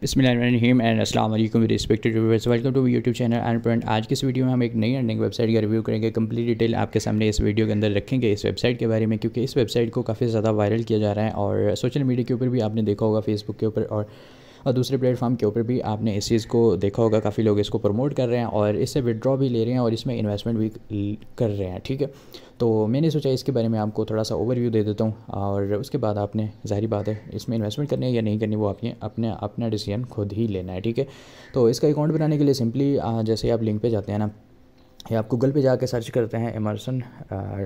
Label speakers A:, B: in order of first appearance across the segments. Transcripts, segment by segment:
A: बिस्मिल्लाहिर्रहमानिर्रहीम एंड अस्सलाम वालेकुम respected viewers welcome to YouTube channel and friend आज की इस वीडियो में हम एक नई अर्निंग वेबसाइट का रिव्यू करेंगे। कंप्लीट डिटेल आपके सामने इस वीडियो के अंदर रखेंगे इस वेबसाइट के बारे में, क्योंकि इस वेबसाइट को काफ़ी ज़्यादा वायरल किया जा रहा है और सोशल मीडिया के ऊपर भी आपने देखा होगा फेसबुक के ऊपर और और दूसरे प्लेटफॉर्म के ऊपर भी आपने इस चीज़ को देखा होगा, काफ़ी लोग इसको प्रमोट कर रहे हैं और इससे विड्रॉ भी ले रहे हैं और इसमें इन्वेस्टमेंट भी कर रहे हैं, ठीक है? तो मैंने सोचा इसके बारे में आपको थोड़ा सा ओवरव्यू दे देता हूँ और उसके बाद आपने ज़ाहिर बात है, इसमें इन्वेस्टमेंट करनी है या नहीं करनी, वो आपने, अपने, अपना डिसीज़न खुद ही लेना है, ठीक है? तो इसका अकाउंट बनाने के लिए सिंपली जैसे आप लिंक पे जाते हैं ना, या आप गूगल पे जाके सर्च करते हैं Emerson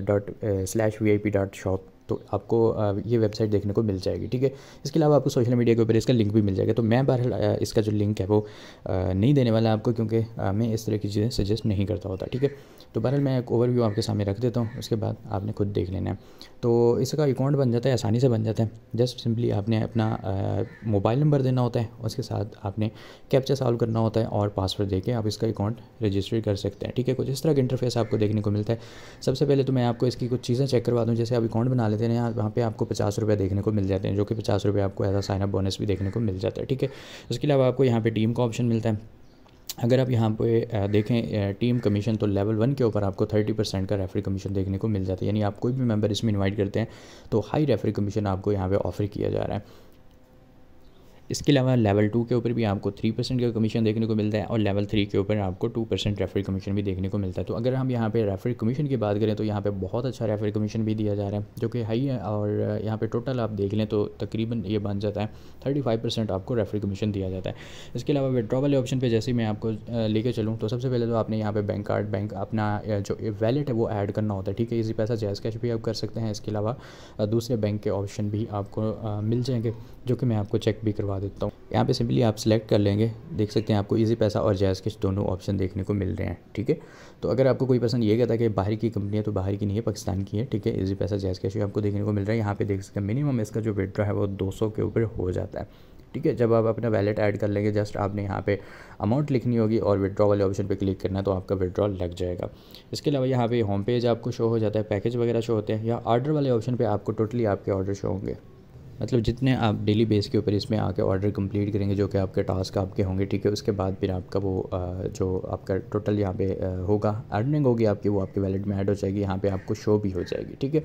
A: dot slash V I P dot shop तो आपको ये वेबसाइट देखने को मिल जाएगी, ठीक है? इसके अलावा आपको सोशल मीडिया के ऊपर इसका लिंक भी मिल जाएगा। तो मैं बहरहाल इसका जो लिंक है वो नहीं देने वाला आपको क्योंकि मैं इस तरह की चीज़ें सजेस्ट नहीं करता होता, ठीक है? तो बहरहाल मैं एक ओवरव्यू आपके सामने रख देता हूँ, उसके बाद आपने खुद देख लेना है। तो इसका अकाउंट बन जाता है, आसानी से बन जाता है। जस्ट सिंपली आपने अपना मोबाइल नंबर देना होता है, उसके साथ आपने कैप्चा सॉल्व करना होता है और पासवर्ड दे के आप इसका अकाउंट रजिस्टर कर सकते हैं, ठीक है? कुछ इस तरह का इंटरफेस आपको देखने को मिलता है। सबसे पहले तो मैं आपको इसकी कुछ चीज़ें चेक करवा दूँ, जैसे आप अकाउंट बना लेते हैं यहाँ वहाँ पे आपको पचास रुपये देखने को मिल जाते हैं, जो कि पचास रुपये आपको एज साइन अप बोनस भी देखने को मिल जाता है, ठीक है? उसके अलावा आपको यहाँ पे टीम का ऑप्शन मिलता है। अगर आप यहाँ पे देखें टीम कमीशन तो लेवल वन के ऊपर आपको थर्टी परसेंट का रेफरी कमीशन देखने को मिल जाता है, यानी आप कोई भी मेंबर इसमें इनवाइट करते हैं तो हाई रेफरी कमीशन आपको यहाँ पे ऑफ़र किया जा रहा है। इसके अलावा लेवल टू के ऊपर भी आपको थ्री परसेंट का कमीशन देखने को मिलता है और लेवल थ्री के ऊपर आपको टू परसेंट रेफरी कमीशन भी देखने को मिलता है। तो अगर हम यहाँ पे रेफरी कमीशन की बात करें तो यहाँ पे बहुत अच्छा रेफरी कमीशन भी दिया जा रहा है, जो कि हाई है और यहाँ पे टोटल आप देख लें तो तकरीबन ये बन जाता है थर्टी फाइव परसेंट आपको रेफरी कमीशन दिया जाता है। इसके अलावा विड्रॉ वाले ऑप्शन पर जैसे मैं आपको लेके चलूँ तो सबसे पहले तो आपने यहाँ पर बैंक कार्ड बैंक अपना जो वैलेट है वो ऐड करना होता है, ठीक है? इसी पैसा जैस कैश भी आप कर सकते हैं। इसके अलावा दूसरे बैंक के ऑप्शन भी आपको मिल जाएँगे, जो कि मैं आपको चेक भी करवा देता हूँ। यहाँ पे सिंपली आप सिलेक्ट कर लेंगे। देख सकते हैं आपको इजी पैसा और जैज़ किश दोनों ऑप्शन देखने को मिल रहे हैं, ठीक है? तो अगर आपको कोई पसंद ये कहता है कि बाहर की कंपनी है तो बाहर की नहीं है, पाकिस्तान की है, ठीक है? इजी पैसा जैज़ कैश आपको देखने को मिल रहा है। यहाँ पे देख सकते हैं मिनिमम इसका जो विड्रॉ है वो दो सौ के ऊपर हो जाता है, ठीक है? जब आप अपना वैलेट ऐड कर लेंगे जस्ट आपने यहाँ पे अमाउंट लिखनी होगी और विड्रॉ वाले ऑप्शन पे क्लिक करना है तो आपका विड्रॉ लग जाएगा। इसके अलावा यहाँ पे होम पेज आपको शो हो जाता है पैकेज वगैरह शो होते हैं या ऑर्डर वाले ऑप्शन पे आपको टोटली आपके ऑर्डर शो होंगे। मतलब जितने आप डेली बेस के ऊपर इसमें आके ऑर्डर कंप्लीट करेंगे, जो कि आपके टास्क आपके होंगे, ठीक है? उसके बाद फिर आपका वो जो आपका टोटल यहाँ पे होगा अर्निंग होगी आपकी, वो आपके वैलेट में ऐड हो जाएगी, यहाँ पे आपको शो भी हो जाएगी, ठीक है?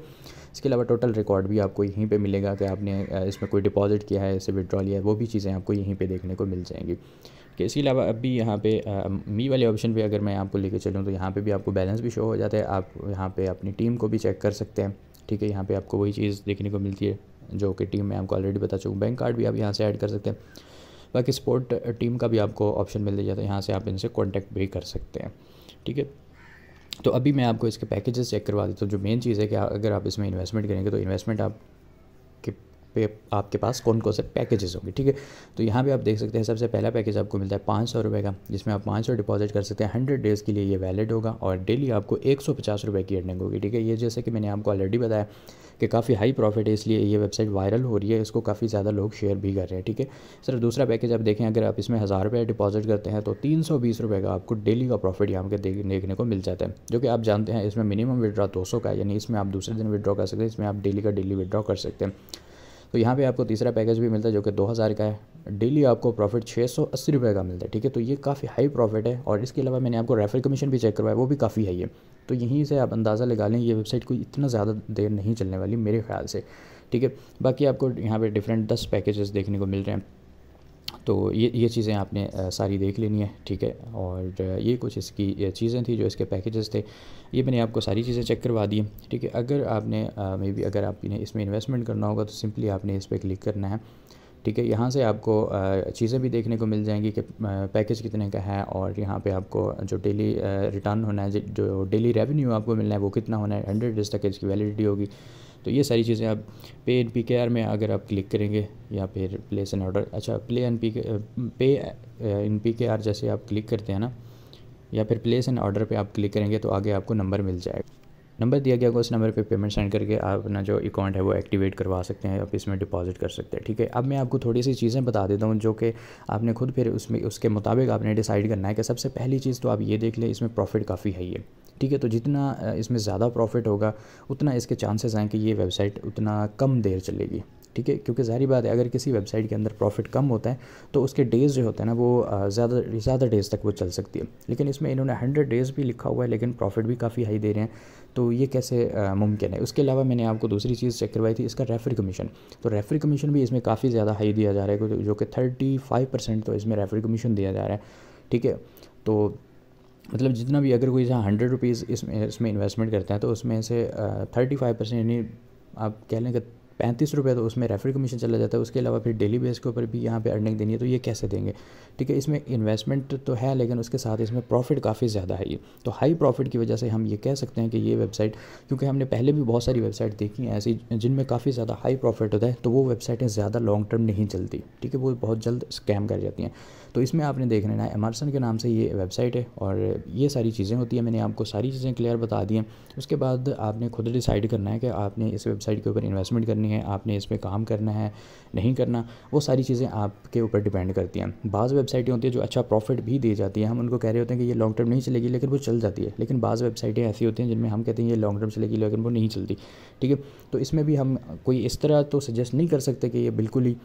A: इसके अलावा टोटल रिकॉर्ड भी आपको यहीं पे मिलेगा कि आपने इसमें कोई डिपॉजिट किया है, इसे विड्रॉ लिया है, वो भी चीज़ें आपको यहीं पर देखने को मिल जाएँगी। कि इसके अलावा अभी यहाँ पे मी वाले ऑप्शन पे अगर मैं आपको लेके चलूँ तो यहाँ पे भी आपको बैलेंस भी शो हो जाता है, आप यहाँ पे अपनी टीम को भी चेक कर सकते हैं, ठीक है? यहाँ पे आपको वही चीज़ देखने को मिलती है। जो कि टीम में आपको ऑलरेडी बता चुका बैंक कार्ड भी आप यहाँ से ऐड कर सकते हैं। बाकी स्पोर्ट टीम का भी आपको ऑप्शन मिल जाता है। यहाँ से आप इनसे कॉन्टैक्ट भी कर सकते हैं। ठीक है? तो अभी मैं आपको इसके पैकेजेस चेक करवा देता हूँ। जो मेन चीज़ है कि अगर आप इसमें इन्वेस्टमेंट करेंगे तो इन्वेस्टमेंट आप पे आपके पास कौन कौन से पैकेजेस होंगे, ठीक है? तो यहाँ पे आप देख सकते हैं, सबसे पहला पैकेज आपको मिलता है पाँच सौ रुपये का, जिसमें आप पाँच सौ डिपॉजिट कर सकते हैं। हंड्रेड डेज़ के लिए ये वैलिड होगा और डेली आपको एक सौ पचास रुपये की अर्निंग होगी, ठीक है? ये जैसे कि मैंने आपको ऑलरेडी बताया कि काफ़ी हाई प्रॉफिट है, इसलिए ये वेबसाइट वायरल हो रही है, इसको काफ़ी ज़्यादा लोग शेयर भी कर रहे हैं, ठीक है? सर, दूसरा पैकेज आप देखें, अगर आप इसमें हज़ार रुपये डिपॉजिट करते हैं तो तीन सौ बीस रुपये का आपको डेली का प्रॉफिट यहाँ के देखने को मिल जाता है, जो कि आप जानते हैं, इसमें मिनिमम विड्रॉ दो सौ का यानी इसमें आप दूसरे दिन विड्रॉ कर सकते हैं, इसमें आप डेली का डेली विड्रॉ कर सकते हैं। तो यहाँ पे आपको तीसरा पैकेज भी मिलता है जो कि दो हज़ार का है। डेली आपको प्रॉफिट छः सौ अस्सी रुपये का मिलता है, ठीक है? तो ये काफ़ी हाई प्रॉफिट है और इसके अलावा मैंने आपको रेफर कमीशन भी चेक करवाया, वो भी काफ़ी हाई है। तो यहीं से आप अंदाज़ा लगा लें, ये वेबसाइट कोई इतना ज़्यादा देर नहीं चलने वाली मेरे ख्याल से, ठीक है? बाकी आपको यहाँ पर डिफरेंट दस पैकेजेस देखने को मिल रहे हैं। तो ये ये चीज़ें आपने सारी देख लेनी है, ठीक है? और ये कुछ इसकी चीज़ें थी जो इसके पैकेजेस थे, ये मैंने आपको सारी चीज़ें चेक करवा दी ठीक है? अगर आपने मे बी अगर आपने इसमें इन्वेस्टमेंट करना होगा तो सिंपली आपने इस पर क्लिक करना है, ठीक है? यहाँ से आपको चीज़ें भी देखने को मिल जाएँगी कि पैकेज कितने का है और यहाँ पे आपको जो डेली रिटर्न होना है, जो डेली रेवेन्यू आपको मिलना है वो कितना होना है हंड्रेड डेज़ तक इसकी वैलिडिटी होगी। तो ये सारी चीज़ें आप पे एन पी के आर में अगर आप क्लिक करेंगे या फिर प्लेस एन ऑर्डर अच्छा प्ले एन पी पे इन पी के आर जैसे आप क्लिक करते हैं ना, या फिर प्लेस एन ऑर्डर पे आप क्लिक करेंगे तो आगे आपको नंबर मिल जाएगा। नंबर दिया गया होगा, उस नंबर पे पेमेंट सेंड करके आप अपना जो अकाउंट है वो एक्टिवेट करवा सकते हैं, आप इसमें डिपॉजिट कर सकते हैं, ठीक है? अब मैं आपको थोड़ी सी चीज़ें बता देता हूँ जो कि आपने खुद फिर उसमें, उसके मुताबिक आपने डिसाइड करना है कि सबसे पहली चीज़ तो आप ये देख लें, इसमें प्रॉफिट काफ़ी है ये ठीक है तो जितना इसमें ज़्यादा प्रॉफिट होगा, उतना इसके चांसेस हैं कि ये वेबसाइट उतना कम देर चलेगी, ठीक है? क्योंकि ज़ाहिर बात है, अगर किसी वेबसाइट के अंदर प्रॉफिट कम होता है तो उसके डेज़ जो होते हैं ना, वो ज़्यादा ज़्यादा डेज़ तक वो चल सकती है। लेकिन इसमें इन्होंने हंड्रेड डेज़ भी लिखा हुआ है, लेकिन प्रॉफिट भी काफ़ी हाई दे रहे हैं तो ये कैसे मुमकिन है? उसके अलावा मैंने आपको दूसरी चीज़ चेक करवाई थी, इसका रेफरी कमीशन तो रेफरी कमीशन भी इसमें काफ़ी ज़्यादा हाई दिया जा रहा है, जो कि थर्टी फाइव परसेंट तो इसमें रेफरी कमीशन दिया जा रहा है, ठीक है? तो मतलब जितना भी अगर कोई जहाँ हंड्रेड रुपीज़ इसमें इसमें इन्वेस्टमेंट करता है तो उसमें से थर्टी फाइव परसेंट यानी आप कह लें कि पैंतीस रुपये तो उसमें रेफरी कमीशन चला जाता है। उसके अलावा फिर डेली बेस के ऊपर भी यहाँ पे अर्निंग देनी है तो ये कैसे देंगे? ठीक है, इसमें इन्वेस्टमेंट तो है, लेकिन उसके साथ इसमें प्रॉफिट काफ़ी ज़्यादा है ये। तो हाई प्रॉफिट की वजह से हम ये कह सकते हैं कि ये वेबसाइट क्योंकि हमने पहले भी बहुत सारी वेबसाइट देखी हैं ऐसी, जिनमें काफ़ी ज़्यादा हाई प्रॉफिट होता है तो वो वेबसाइटें ज़्यादा लॉन्ग टर्म नहीं चलती। ठीक है, वो बहुत जल्द स्कैम कर जाती हैं। तो इसमें आपने देख लेना है एमरसन के नाम से ये वेबसाइट है, और ये सारी चीज़ें होती हैं। मैंने आपको सारी चीज़ें क्लियर बता दी हैं। उसके बाद आपने खुद डिसाइड करना है कि आपने इस वेबसाइट के ऊपर इन्वेस्टमेंट करनी है, आपने इस पर काम करना है, नहीं करना, वो सारी चीज़ें आपके ऊपर डिपेंड करती हैं। बाज़ वेबसाइटें होती हैं जो अच्छा प्रॉफिट भी दे जाती है। हम उनको कह रहे होते हैं कि ये लॉन्ग टर्म नहीं चलेगी, लेकिन वो चल जाती है। लेकिन बाज़ वेबसाइटें ऐसी होती हैं जिनमें हम कहते हैं ये लॉन्ग टर्म चलेगी, लेकिन वो नहीं चलती, ठीक है? तो इसमें भी हम कोई इस तरह तो सजेस्ट नहीं कर सकते कि ये बिल्कुल ही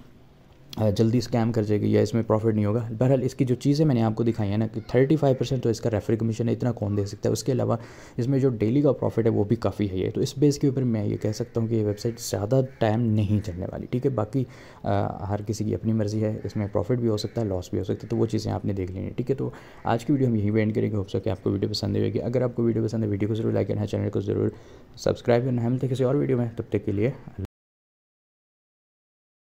A: जल्दी स्कैम कर जाएगी या इसमें प्रॉफिट नहीं होगा। बहरहाल इसकी जो चीज़ें मैंने आपको दिखाई है ना कि थर्टी फाइव परसेंट तो इसका रेफरी कमीशन है इतना कौन दे सकता है? उसके अलावा इसमें जो डेली का प्रॉफिट है वो भी काफ़ी है। ये तो इस बेस के ऊपर मैं ये कह सकता हूँ कि ये वेबसाइट ज़्यादा टाइम नहीं चलने वाली ठीक है? बाकी आ, हर किसी की अपनी मर्ज़ी है इसमें प्रॉफिट भी हो सकता है लॉस भी हो सकता है तो वो चीज़ें आपने देख लेनी ठीक है? तो आज की वीडियो हम यही वेंड करेंगे। हो सके आपको वीडियो पसंद होगी। अगर आपको वीडियो पसंद है वीडियो को ज़रूर लाइक करना है चैनल को ज़रूर सब्सक्राइब करना। है मिलते किसी और वीडियो में तब तक के लिए